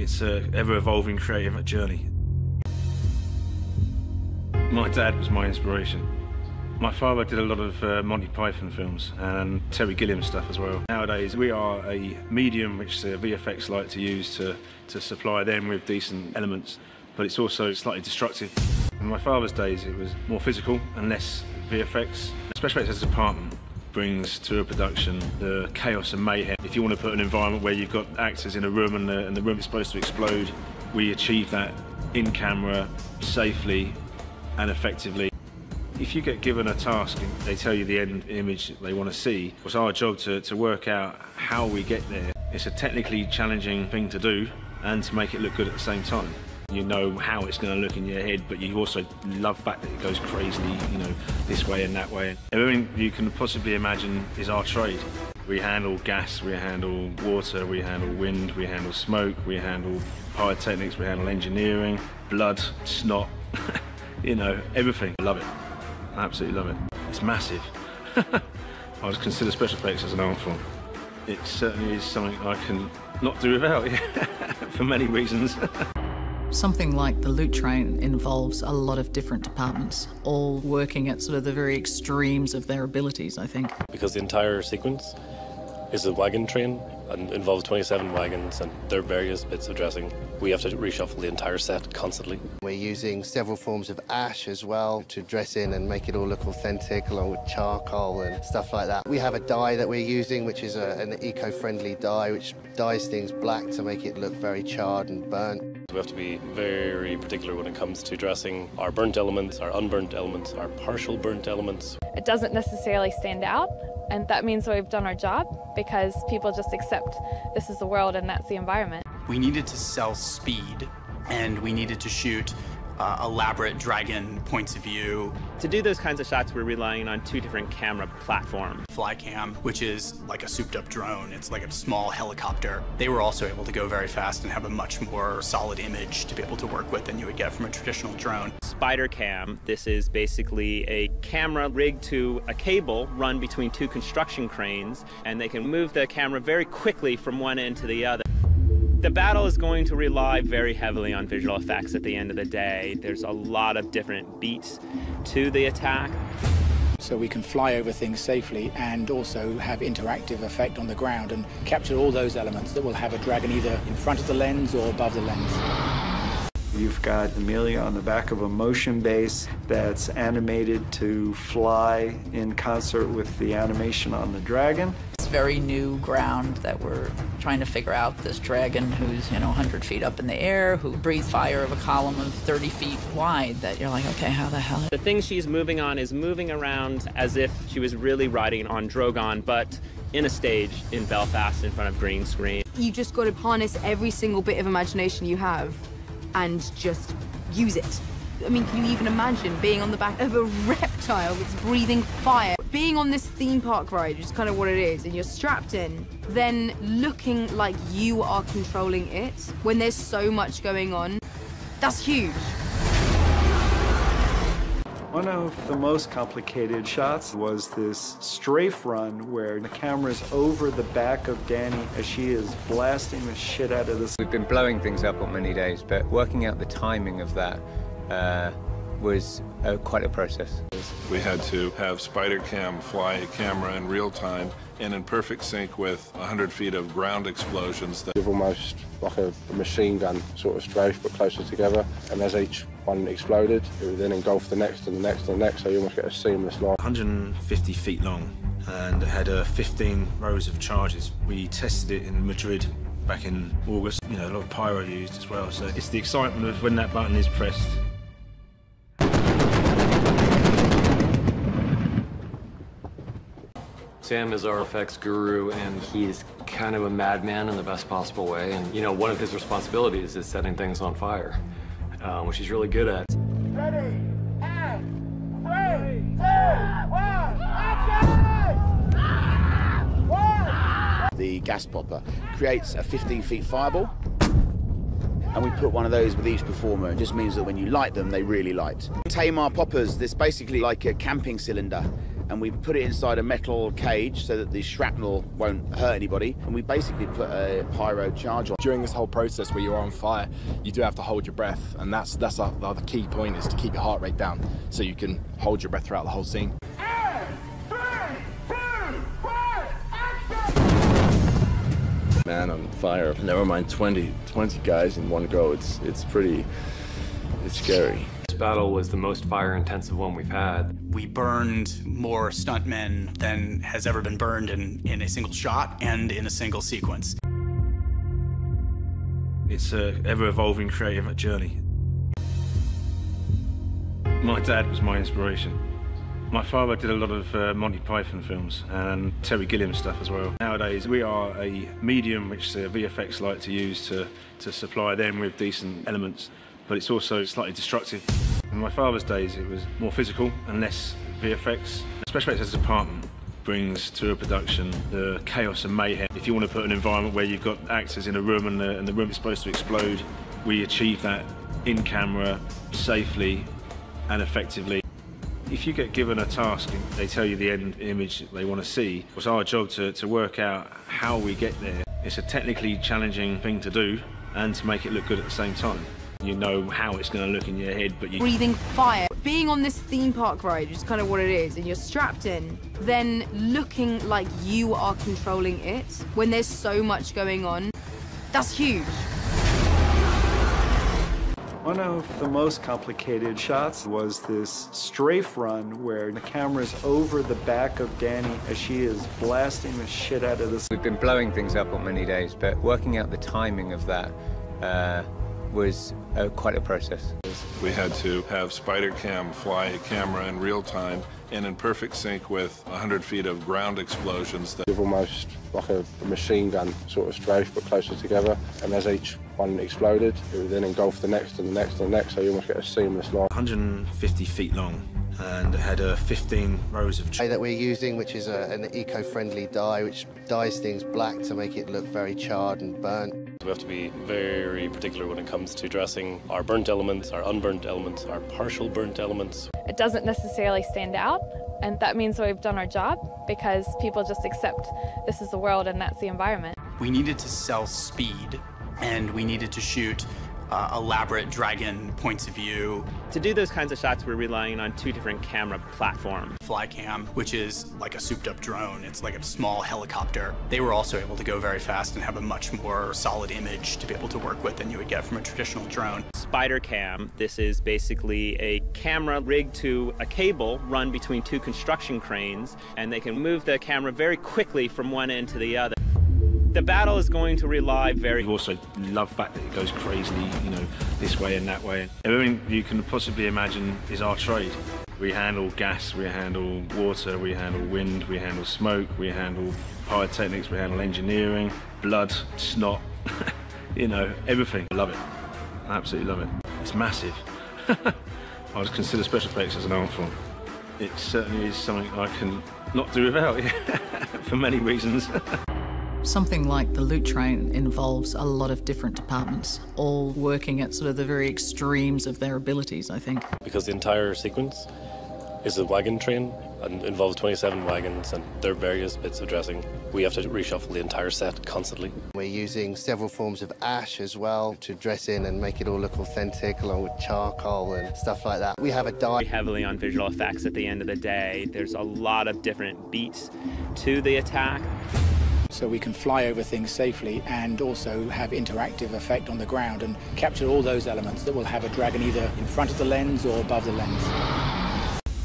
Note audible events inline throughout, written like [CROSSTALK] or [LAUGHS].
It's an ever-evolving creative journey. My dad was my inspiration. My father did a lot of uh, Monty Python films and Terry Gilliam stuff as well. Nowadays, we are a medium which the VFX like to use to, to supply them with decent elements, but it's also slightly destructive. In my father's days, it was more physical and less VFX. Special effects as a department brings to a production the chaos and mayhem. If you want to put an environment where you've got actors in a room and the, and the room is supposed to explode, we achieve that in camera, safely and effectively. If you get given a task and they tell you the end image they want to see, it's our job to, to work out how we get there. It's a technically challenging thing to do and to make it look good at the same time. You know how it's going to look in your head, but you also love the fact that it goes crazily, you know, this way and that way. Everything you can possibly imagine is our trade. We handle gas, we handle water, we handle wind, we handle smoke, we handle pyrotechnics, we handle engineering, blood, snot, [LAUGHS] you know, everything. I love it. I absolutely love it. It's massive. [LAUGHS] I would consider special effects as an art form. It certainly is something I can not do without, [LAUGHS] for many reasons. Something like the loot train involves a lot of different departments, all working at sort of the very extremes of their abilities, I think. Because the entire sequence is a wagon train and involves 27 wagons and their various bits of dressing. We have to reshuffle the entire set constantly. We're using several forms of ash as well to dress in and make it all look authentic, along with charcoal and stuff like that. We have a dye that we're using, which is a, an eco-friendly dye, which dyes things black to make it look very charred and burnt. We have to be very particular when it comes to dressing our burnt elements, our unburnt elements, our partial burnt elements. It doesn't necessarily stand out, and that means we've done our job because people just accept this is the world and that's the environment. We needed to sell speed, and we needed to shoot uh, elaborate dragon points of view. To do those kinds of shots, we're relying on two different camera platforms. Flycam, which is like a souped up drone. It's like a small helicopter. They were also able to go very fast and have a much more solid image to be able to work with than you would get from a traditional drone. Spider Cam, this is basically a camera rigged to a cable run between two construction cranes, and they can move the camera very quickly from one end to the other. The battle is going to rely very heavily on visual effects at the end of the day. There's a lot of different beats to the attack. So we can fly over things safely and also have interactive effect on the ground and capture all those elements that will have a dragon either in front of the lens or above the lens. You've got Emilia on the back of a motion base that's animated to fly in concert with the animation on the dragon. It's very new ground that we're trying to figure out. This dragon who's, you know, 100 feet up in the air, who breathes fire of a column of 30 feet wide, that you're like, okay, how the hell? The thing she's moving on is moving around as if she was really riding on Drogon, but in a stage in Belfast in front of green screen. You just got to harness every single bit of imagination you have and just use it. I mean, can you even imagine being on the back of a reptile that's breathing fire? Being on this theme park ride, which is kind of what it is, and you're strapped in, then looking like you are controlling it when there's so much going on, that's huge. One of the most complicated shots was this strafe run where the camera's over the back of Dany as she is blasting the shit out of this. We've been blowing things up on many days, but working out the timing of that uh, was uh, quite a process. We had to have SpiderCam fly a camera in real time and in perfect sync with 100 feet of ground explosions. That You've almost like a, a machine gun sort of strafe, but closer together. And as each one exploded, it would then engulf the next and the next and the next, so you almost get a seamless line. 150 feet long and it had uh, 15 rows of charges. We tested it in Madrid back in August. You know, a lot of pyro used as well. So it's the excitement of when that button is pressed. Sam is our effects guru, and he's kind of a madman in the best possible way. And, you know, one of his responsibilities is setting things on fire, uh, which he's really good at. Ready, and three, two, one, action! The gas popper creates a 15 feet fireball. And we put one of those with each performer. It just means that when you light them, they really light. Tamar poppers, this basically like a camping cylinder and we put it inside a metal cage so that the shrapnel won't hurt anybody. And we basically put a pyro charge on. During this whole process where you're on fire, you do have to hold your breath, and that's that's the, the key point is to keep your heart rate down so you can hold your breath throughout the whole scene. Man on fire. Never mind 20, 20 guys in one go. It's it's pretty, it's scary. This battle was the most fire-intensive one we've had. We burned more stuntmen than has ever been burned in, in a single shot and in a single sequence. It's a ever-evolving creative journey. My dad was my inspiration. My father did a lot of uh, Monty Python films and Terry Gilliam stuff as well. Nowadays, we are a medium which the VFX like to use to, to supply them with decent elements, but it's also slightly destructive. In my father's days, it was more physical and less VFX. Special effects as a department brings to a production the chaos and mayhem. If you want to put an environment where you've got actors in a room and the, and the room is supposed to explode, we achieve that in camera, safely and effectively. If you get given a task they tell you the end image they want to see, it's our job to, to work out how we get there. It's a technically challenging thing to do and to make it look good at the same time. You know how it's going to look in your head, but you're Breathing fire. Being on this theme park ride, which is kind of what it is, and you're strapped in, then looking like you are controlling it when there's so much going on, that's huge. One of the most complicated shots was this strafe run where the camera's over the back of Dany as she is blasting the shit out of this. We've been blowing things up on many days, but working out the timing of that uh, was uh, quite a process. We had to have SpiderCam fly a camera in real time and in perfect sync with 100 feet of ground explosions. That You've almost like a, a machine gun sort of strafe, but closer together. And as each one exploded, it would then engulf the next and the next and the next, so you almost get a seamless line. 150 feet long and it had uh, 15 rows of dye that we're using, which is a, an eco-friendly dye, which dyes things black to make it look very charred and burnt. We have to be very particular when it comes to dressing our burnt elements, our unburnt elements, our partial burnt elements. It doesn't necessarily stand out, and that means we've done our job because people just accept this is the world and that's the environment. We needed to sell speed, and we needed to shoot uh, elaborate dragon points of view. To do those kinds of shots, we're relying on two different camera platforms. Flycam, which is like a souped up drone, it's like a small helicopter. They were also able to go very fast and have a much more solid image to be able to work with than you would get from a traditional drone. SpiderCam, this is basically a camera rigged to a cable run between two construction cranes, and they can move the camera very quickly from one end to the other. The battle is going to rely very. We also love the fact that it goes crazily, you know, this way and that way. Everything you can possibly imagine is our trade. We handle gas, we handle water, we handle wind, we handle smoke, we handle pyrotechnics, we handle engineering, blood, snot, [LAUGHS] you know, everything. I love it. I absolutely love it. It's massive. [LAUGHS] I would consider special effects as an art form. It certainly is something I can not do without, [LAUGHS] for many reasons. Something like the loot train involves a lot of different departments, all working at sort of the very extremes of their abilities, I think. Because the entire sequence is a wagon train and involves 27 wagons and their various bits of dressing. We have to reshuffle the entire set constantly. We're using several forms of ash as well to dress in and make it all look authentic, along with charcoal and stuff like that. We have a dye. Heavily on visual effects at the end of the day. There's a lot of different beats to the attack. So we can fly over things safely and also have interactive effect on the ground and capture all those elements that will have a dragon either in front of the lens or above the lens.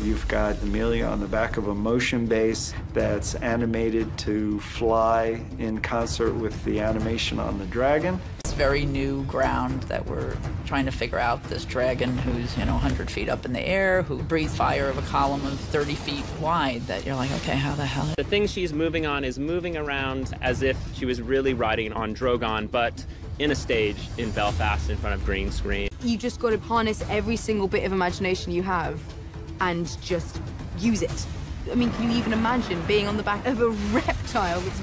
You've got Emilia on the back of a motion base that's animated to fly in concert with the animation on the dragon. It's very new ground that we're trying to figure out. This dragon who's, you know, 100 feet up in the air, who breathes fire of a column of 30 feet wide, that you're like, okay, how the hell? The thing she's moving on is moving around as if she was really riding on Drogon, but in a stage in Belfast in front of green screen. You just got to harness every single bit of imagination you have and just use it. I mean, can you even imagine being on the back of a reptile that's